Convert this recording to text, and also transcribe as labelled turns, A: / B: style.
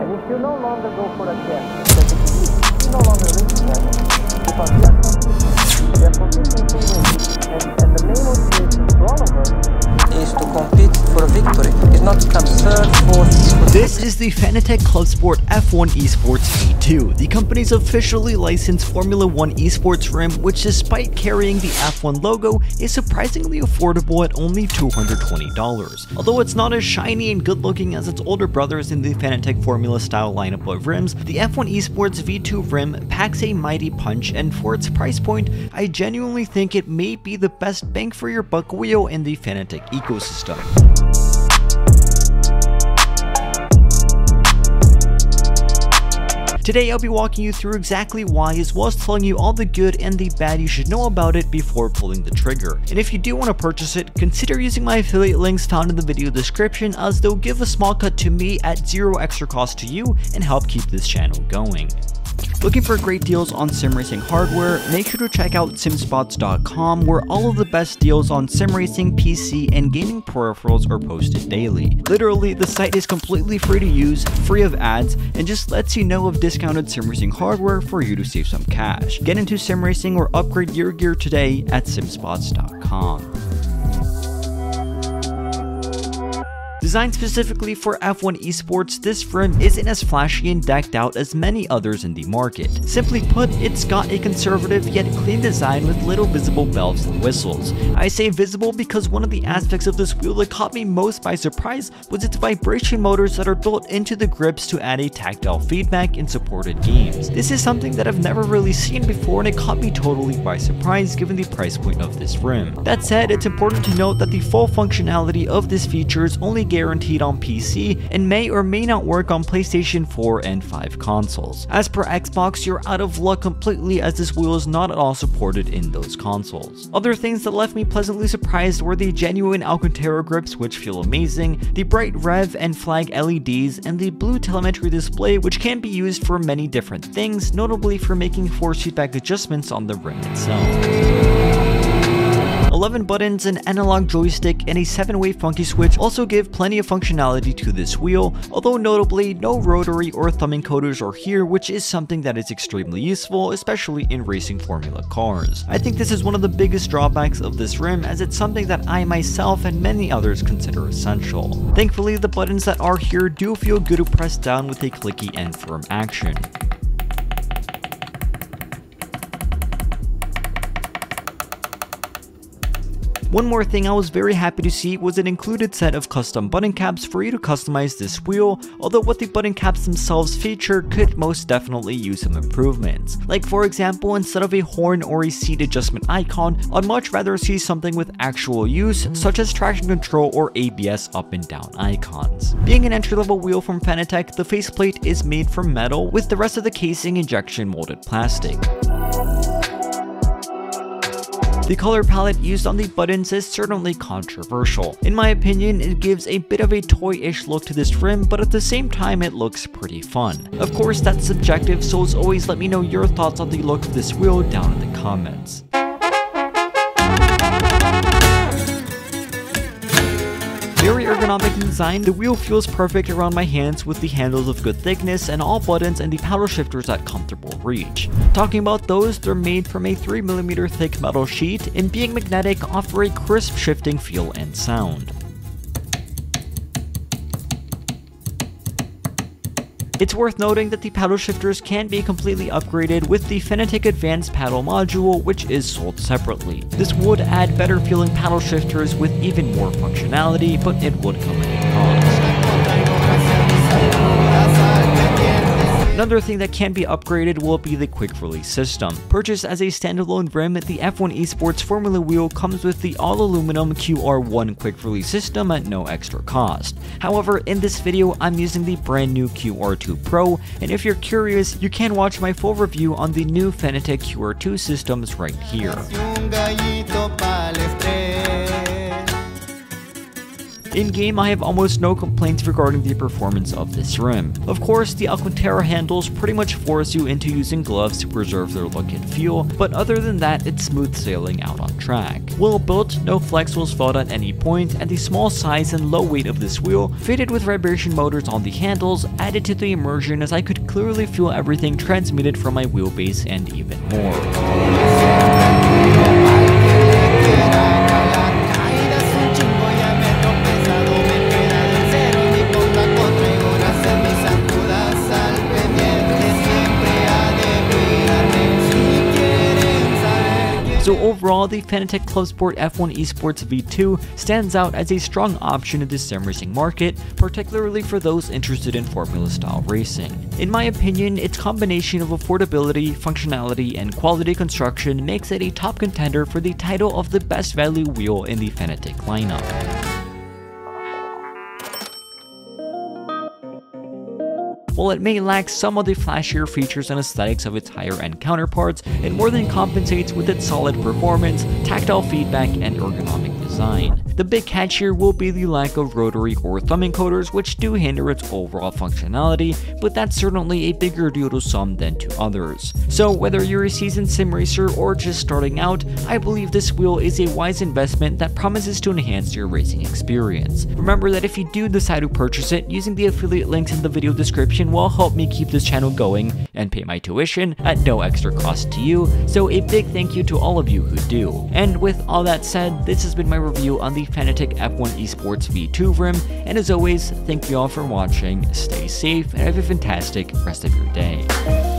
A: And if you no longer go for a test easy, you no longer risk that.
B: This is the Fanatec ClubSport F1 Esports V2, the company's officially licensed Formula 1 esports rim, which despite carrying the F1 logo, is surprisingly affordable at only $220. Although it's not as shiny and good looking as its older brothers in the Fanatec Formula style lineup of rims, the F1 Esports V2 rim packs a mighty punch and for its price point, I genuinely think it may be the best bang for your buck wheel in the Fanatec ecosystem. Today I'll be walking you through exactly why as well as telling you all the good and the bad you should know about it before pulling the trigger. And if you do want to purchase it, consider using my affiliate links found in the video description as they'll give a small cut to me at zero extra cost to you and help keep this channel going. Looking for great deals on sim racing hardware? Make sure to check out simspots.com where all of the best deals on sim racing, PC, and gaming peripherals are posted daily. Literally, the site is completely free to use, free of ads, and just lets you know of discounted sim racing hardware for you to save some cash. Get into sim racing or upgrade your gear today at simspots.com. Designed specifically for F1 esports, this rim isn't as flashy and decked out as many others in the market. Simply put, it's got a conservative yet clean design with little visible bells and whistles. I say visible because one of the aspects of this wheel that caught me most by surprise was its vibration motors that are built into the grips to add a tactile feedback in supported games. This is something that I've never really seen before and it caught me totally by surprise given the price point of this rim. That said, it's important to note that the full functionality of this feature is only guaranteed on PC and may or may not work on PlayStation 4 and 5 consoles. As per Xbox, you're out of luck completely as this wheel is not at all supported in those consoles. Other things that left me pleasantly surprised were the genuine Alcantara grips which feel amazing, the bright rev and flag LEDs, and the blue telemetry display which can be used for many different things, notably for making force feedback adjustments on the rim itself. 11 buttons, an analog joystick, and a 7-way funky switch also give plenty of functionality to this wheel, although notably no rotary or thumb encoders are here which is something that is extremely useful, especially in racing formula cars. I think this is one of the biggest drawbacks of this rim as it's something that I myself and many others consider essential. Thankfully the buttons that are here do feel good to press down with a clicky and firm action. One more thing I was very happy to see was an included set of custom button caps for you to customize this wheel, although what the button caps themselves feature could most definitely use some improvements. Like for example, instead of a horn or a seat adjustment icon, I'd much rather see something with actual use, such as traction control or ABS up and down icons. Being an entry-level wheel from Fanatec, the faceplate is made from metal, with the rest of the casing injection molded plastic. The color palette used on the buttons is certainly controversial. In my opinion, it gives a bit of a toy-ish look to this rim, but at the same time it looks pretty fun. Of course, that's subjective, so as always let me know your thoughts on the look of this wheel down in the comments. Ergonomic design, the wheel feels perfect around my hands with the handles of good thickness and all buttons and the paddle shifters at comfortable reach. Talking about those, they're made from a 3mm thick metal sheet and being magnetic offer a crisp shifting feel and sound. It's worth noting that the paddle shifters can be completely upgraded with the Fanatec Advanced Paddle module, which is sold separately. This would add better feeling paddle shifters with even more functionality, but it would come at a cost. Another thing that can be upgraded will be the quick release system. Purchased as a standalone rim, the F1 Esports Formula wheel comes with the all aluminum QR1 quick release system at no extra cost. However, in this video, I'm using the brand new QR2 Pro, and if you're curious, you can watch my full review on the new Fanatec QR2 systems right here. In-game, I have almost no complaints regarding the performance of this rim. Of course, the Alcantara handles pretty much force you into using gloves to preserve their look and feel, but other than that, it's smooth sailing out on track. Well built, no flex was felt at any point, and the small size and low weight of this wheel, fitted with vibration motors on the handles, added to the immersion as I could clearly feel everything transmitted from my wheelbase and even more. So overall, the Fanatec ClubSport F1 Esports V2 stands out as a strong option in the sim racing market, particularly for those interested in Formula style racing. In my opinion, its combination of affordability, functionality, and quality construction makes it a top contender for the title of the best value wheel in the Fanatec lineup. While it may lack some of the flashier features and aesthetics of its higher end counterparts, it more than compensates with its solid performance, tactile feedback, and ergonomic design. The big catch here will be the lack of rotary or thumb encoders which do hinder its overall functionality, but that's certainly a bigger deal to some than to others. So whether you're a seasoned sim racer or just starting out, I believe this wheel is a wise investment that promises to enhance your racing experience. Remember that if you do decide to purchase it, using the affiliate links in the video description will help me keep this channel going and pay my tuition at no extra cost to you, so a big thank you to all of you who do. And with all that said, this has been my review on the Fanatec F1 Esports V2 Rim, and as always, thank you all for watching, stay safe, and have a fantastic rest of your day.